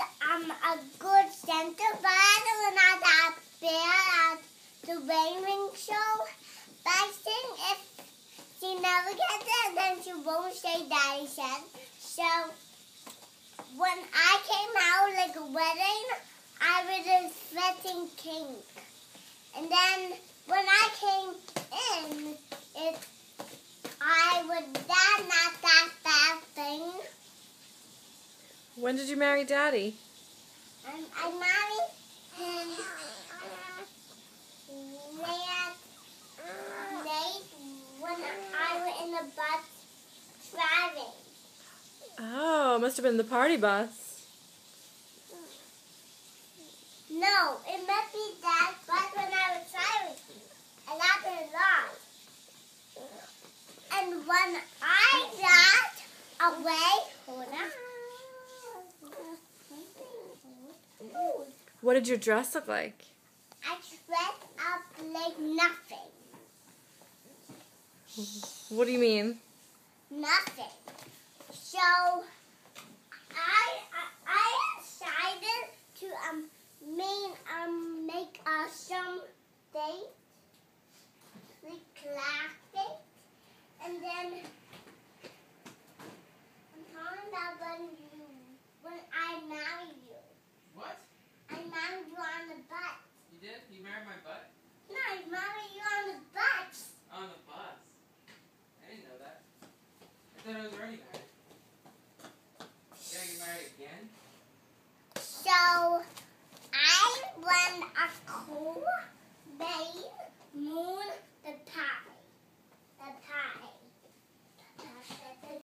a good Santa Barbara when I there at the Rainring Show. But I think if she never gets it, then she won't say Daddy said. So when I came out like a wedding, I was expecting pink. And then when I came in, it I was that not that bad thing. When did you marry Daddy? Um, I married him last night when I was in the bus driving. Oh, it must have been the party bus. No, it must be that bus when I was driving. And I was lost. And when I got away, hold on. What did your dress look like? I dressed up like nothing. What do you mean? Nothing. So ride my bike? No, mommy, you're on the bus. On the bus? I didn't know that. I thought I was already married. Did I get married again? So, I run a cool, bay, moon, the top.